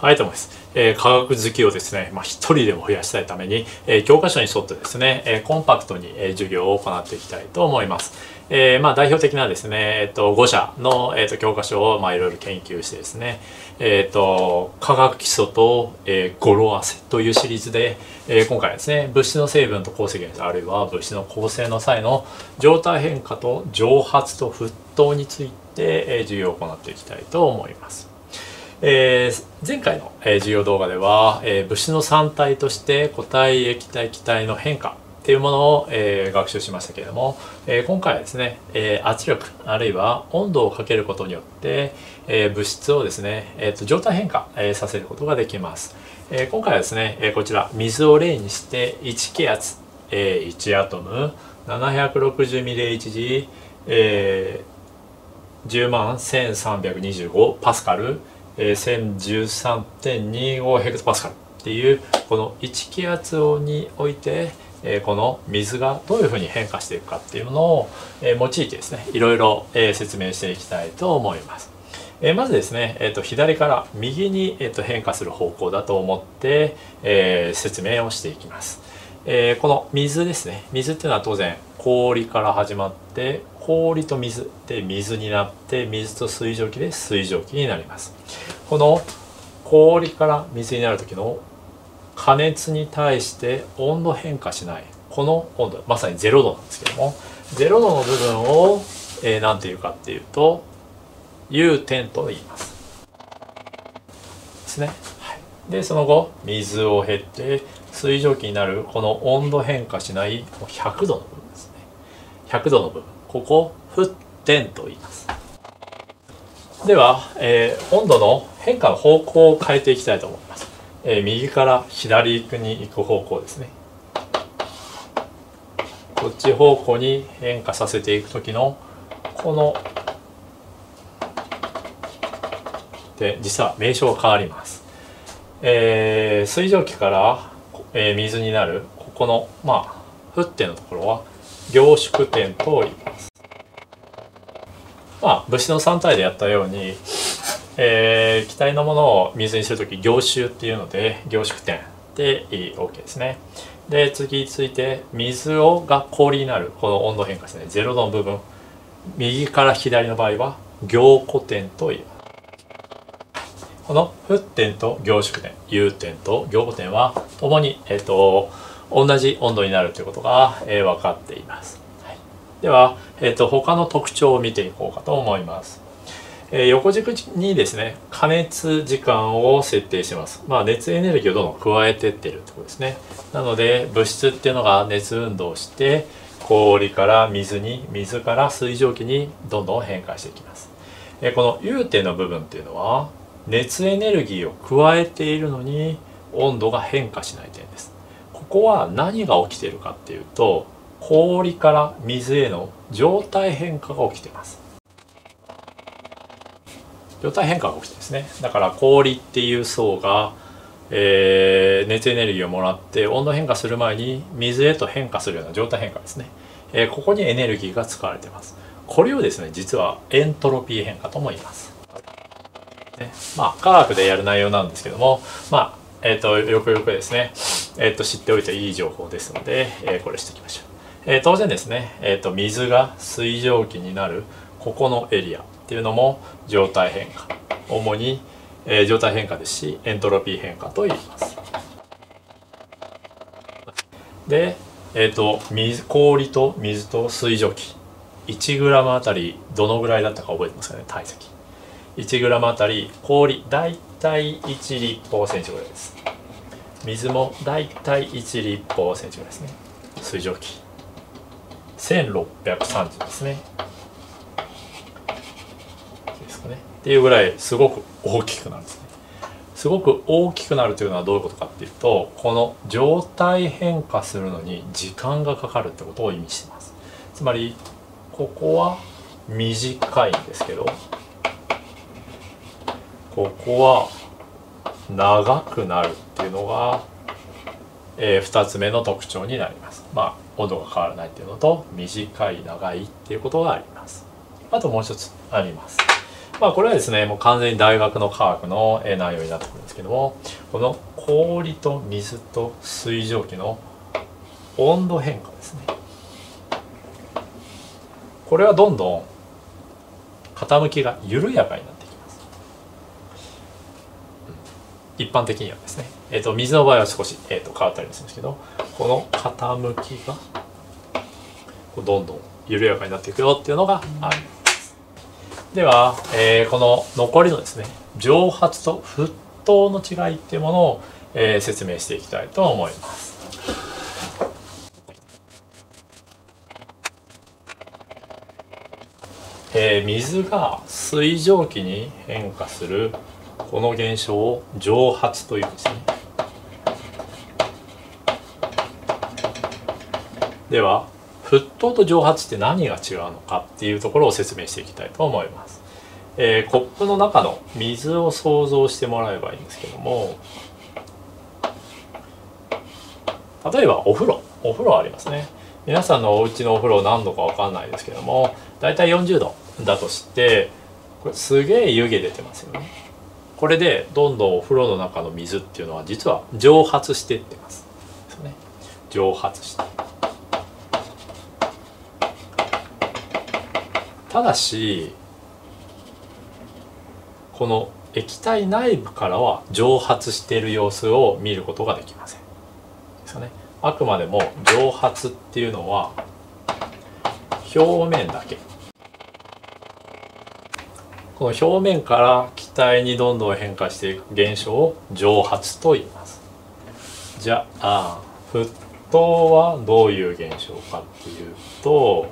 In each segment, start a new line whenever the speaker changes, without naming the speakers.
はい、どうもです。えー、科学好きをですね、まあ、一人でも増やしたいために、えー、教科書に沿ってですね、えー、コンパクトに、えー、授業を行っていきたいと思います。えー、まあ代表的なですね、えっ、ー、と5社の、えーと、教科書をまあいろいろ研究してですね、えっ、ー、と科学基礎と、えー、語呂合わせというシリーズで、えー、今回ですね物質の成分と構成原あるいは物質の構成の際の状態変化と蒸発と沸騰について、えー、授業を行っていきたいと思います。えー、前回の、えー、授業動画では、えー、物質の三体として固体液体気体の変化っていうものを、えー、学習しましたけれども、えー、今回はですね、えー、圧力あるいは温度をかけることによって、えー、物質をですね、えーと、状態変化、えー、させることができます、えー、今回はですね、えー、こちら水を例にして1気圧、えー、1アトム 760mHg、えー、10万1325パスカルえー、1013.25ヘクトパスカルっていうこの1気圧において、えー、この水がどういうふうに変化していくかっていうものを、えー、用いてですねいろいろ、えー、説明していきたいと思います。えー、まずですね、えーと、左から右に、えーと、変化する方向だと思って、えー、説明をしていきます。えー、この水ですね水っていうのは当然氷から始まって氷と水で水になって水と水蒸気で水蒸気になります。この氷から水になる時の加熱に対して温度変化しない。この温度まさに0度なんですけども。0度の部分を何、えー、て言うかっていうと U 点と言います。ですね、はい、でその後水を経って水蒸気になるこの温度変化しない100度の部分ですね。100度の部分。ここ沸点と言います。では、えー、温度の変化の方向を変えていきたいと思います、えー、右から左行くに行く方向ですね。こっち方向に変化させていく時のこので実は名称が変わります、えー、水蒸気から、えー、水になるここのまあ沸点のところは凝縮点と言います。まあ、物質の3体でやったように、えー、気体のものを水にする時凝集っていうので凝縮点で OK ですね。で次について水をが氷になるこの温度変化ですね。0度の部分。右から左の場合は凝固点と言います。この沸点と凝縮点 U 点と凝固点はともに、えー、と同じ温度になるということが、えー、分かっていますでは、えーと、他の特徴を見ていこうかと思います。えー、横軸にですね加熱時間を設定します。まあ、熱エネルギーをどんどん加えてってるってことですね。なので物質っていうのが熱運動して氷から水に水から水蒸気にどんどん変化していきます。えー、この U 点の部分っていうのは熱エネルギーを加えているのに温度が変化しない点です。ここは何が起きてるかっていうと氷から水への状態変化が起きてます。状態変化が起きてですね。だから氷っていう層が、えー、熱エネルギーをもらって温度変化する前に水へと変化するような状態変化ですね、えー、ここにエネルギーが使われてます。これをですね実はエントロピー変化とも言います、ね、まあ科学でやる内容なんですけどもまあえっ、ー、とよくよくですねえっ、と知っておいていい情報ですので、えこれしていきましょう。えー、当然ですね、えーと、水が水蒸気になるここのエリアっていうのも状態変化。主に、えー、状態変化ですしエントロピー変化と言います。で、えーと、水氷と水と水蒸気。1g あたりどのぐらいだったか覚えてますかね体積。1g あたり氷大体1立方センチぐらいです。水も大体1立方センチぐらいですね。水蒸気。1630ですね。ですかね。っていうぐらいすごく大きくなるんですね。すごく大きくなるというのはどういうことかっていうとこの状態変化するのに時間がかかるってことを意味してます。つまりここは短いんですけどここは長くなるっていうのが、えー、2つ目の特徴になります。まあ温度が変わらないっていうのと短い長いっていうことがあります。あともう一つあります。まあこれはですねもう完全に大学の科学の内容になってくるんですけどもこの氷と水と水蒸気の温度変化ですね。これはどんどん傾きが緩やかになってきます、一般的にはですね、えーと、水の場合は少し、えーと、変わったりするんですけどこの傾きがどんどん緩やかになっていくよっていうのがあります。では、えー、この残りのですね蒸発と沸騰の違いっていうものを、えー、説明していきたいと思います。えー、水が水蒸気に変化するこの現象を蒸発というんですね。では沸騰と蒸発って何が違うのかっていうところを説明していきたいと思います、えー、コップの中の水を想像してもらえばいいんですけども例えばお風呂。お風呂ありますね。皆さんのお家のお風呂何度か分かんないですけどもだいたい40度だとしてこれすげえ湯気出てますよね。これでどんどんお風呂の中の水っていうのは実は蒸発していってます。ですね。蒸発して。ただしこの液体内部からは蒸発している様子を見ることができません。ですよね。あくまでも蒸発っていうのは表面だけ。この表面から気体にどんどん変化していく現象を蒸発と言います。じゃあ沸騰はどういう現象かっていうと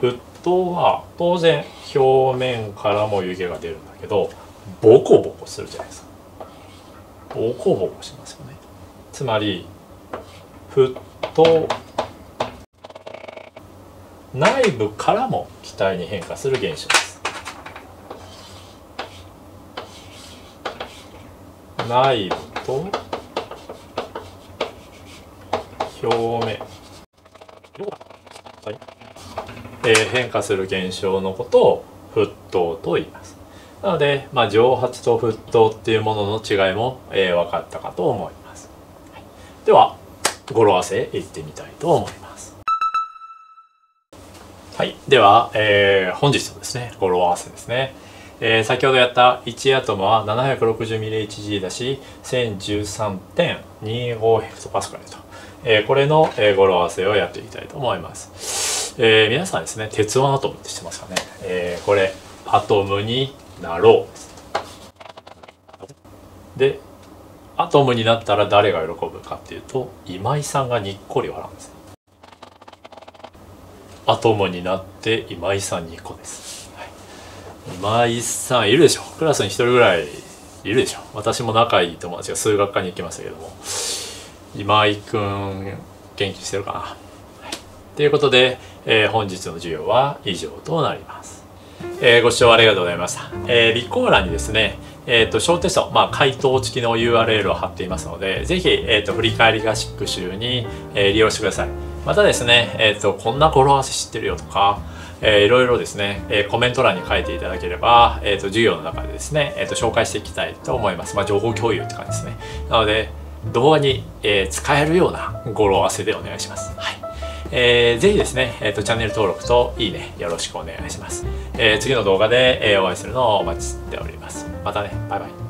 沸騰は当然表面からも湯気が出るんだけどボコボコするじゃないですか。ボコボコしますよね。つまり沸騰内部からも気体に変化する現象です。内部と。表面、はい。えー、変化する現象のことを沸騰と言います。なので、まあ、蒸発と沸騰っていうものの違いも、えー、分かったかと思います、はい、では語呂合わせいってみたいと思います。はい。では、えー、本日のですね語呂合わせですね。えー、先ほどやった1アトムは 760mHg だし1013.25ヘクトパスカルと、えー、これの、えー、語呂合わせをやっていきたいと思います、えー、皆さんですね鉄腕アトムって知ってますかね、えー、これアトムになろう。でアトムになったら誰が喜ぶかっていうと今井さんがにっこり笑うんですアトムになって今井さんにっこです。今井さんいるでしょ。クラスに1人ぐらいいるでしょ。私も仲いい友達が数学科に行きましたけども。今井くん元気してるかな、はい、ということで、えー、本日の授業は以上となります、えー、ご視聴ありがとうございました、えー、備考欄にですねえーと、小テスト、まあ、回答付きの URL を貼っていますので、ぜひ、えーと、振り返り合宿習に、えー、利用してください。またですね、えーとこんな語呂合わせ知ってるよとか、えー、いろいろですね、えー、コメント欄に書いていただければ、えーと、授業の中でですね、えーと、紹介していきたいと思います。まあ、情報共有って感じですね。なので、動画に、えー、使えるような語呂合わせでお願いします。はい。えー、ぜひですね、えーと、チャンネル登録といいね、よろしくお願いします。えー、次の動画で、えー、お会いするのをお待ちしております。またね、バイバイ。